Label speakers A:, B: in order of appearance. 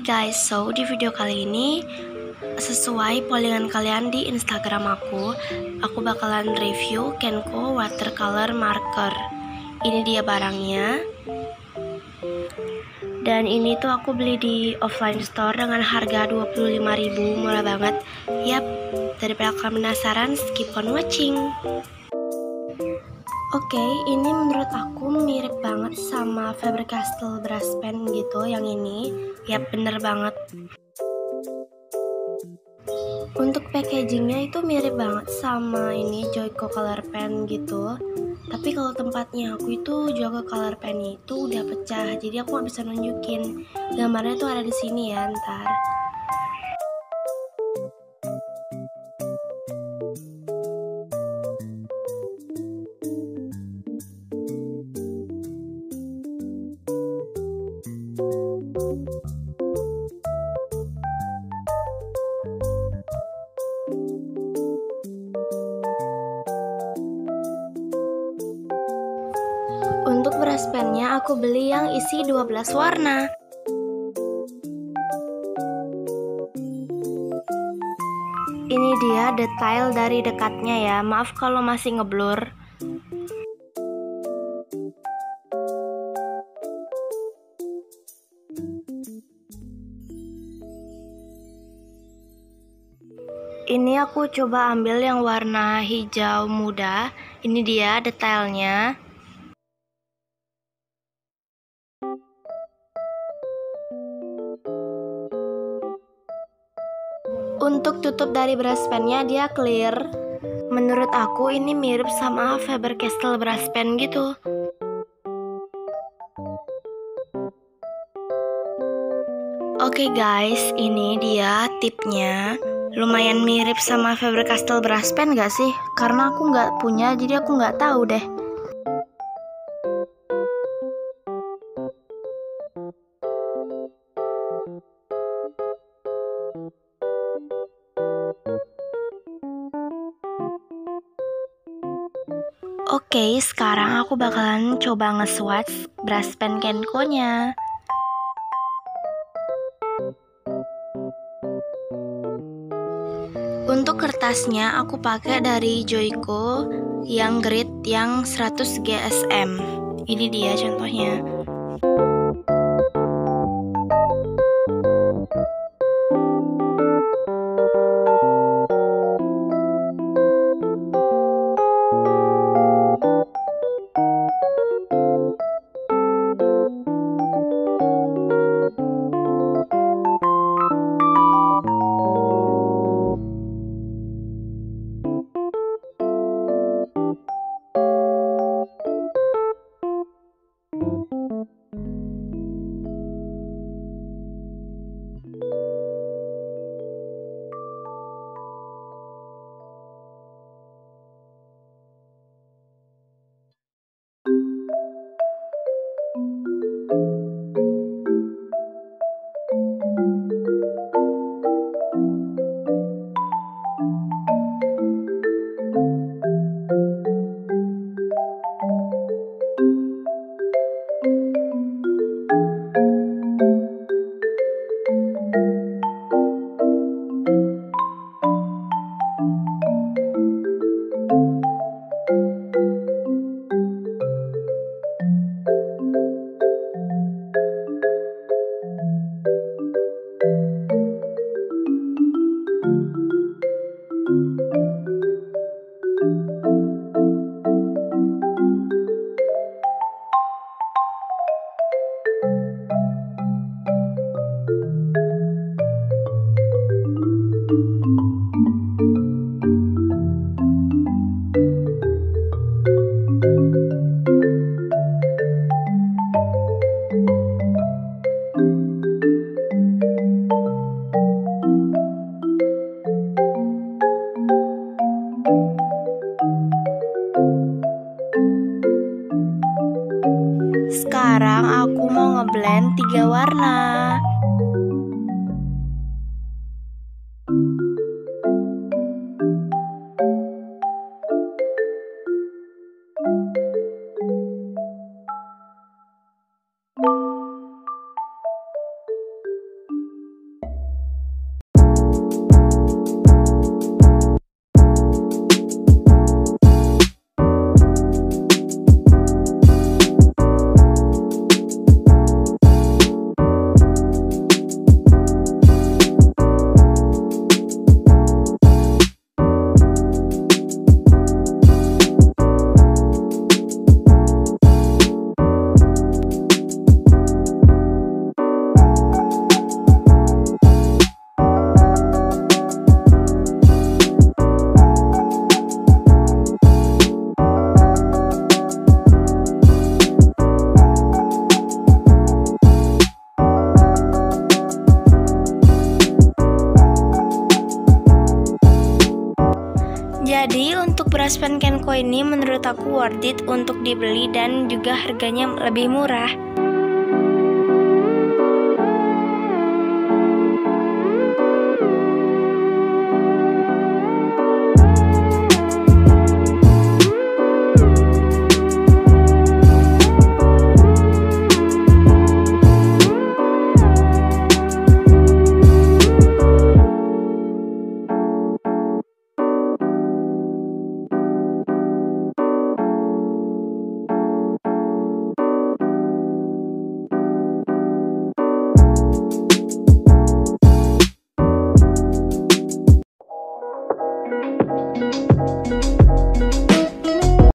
A: Guys, so di video kali ini sesuai pollingan kalian di Instagram aku, aku bakalan review Kenko watercolor marker. Ini dia barangnya. Dan ini tuh aku beli di offline store dengan harga 25.000, murah banget. Yap, daripada kalian penasaran, skip on watching. Oke, okay, ini menurut aku mirip banget sama Faber-Castell brush pen gitu yang ini. Ya bener banget. Untuk packagingnya itu mirip banget sama ini Joyko Color Pen gitu. Tapi kalau tempatnya aku itu juga Color Pen itu udah pecah, jadi aku nggak bisa nunjukin. Gambarnya tuh ada di sini ya ntar. Pennya aku beli yang isi 12 warna. Ini dia detail dari dekatnya ya. Maaf kalau masih ngeblur. Ini aku coba ambil yang warna hijau muda. Ini dia detailnya. Untuk tutup dari brush pennya dia clear. Menurut aku ini mirip sama Faber-Castell brush pen gitu. Oke okay guys, ini dia tipnya. Lumayan mirip sama Faber-Castell brush pen gak sih? Karena aku nggak punya, jadi aku nggak tahu deh. Oke, sekarang aku bakalan coba nge-swatch brush pen Kenko-nya. Untuk kertasnya aku pakai dari Joyko yang grid yang 100 GSM. Ini dia contohnya. Tiga warna.
B: Jadi untuk beras pen Kenko ini menurut aku worth it untuk dibeli dan juga harganya lebih murah.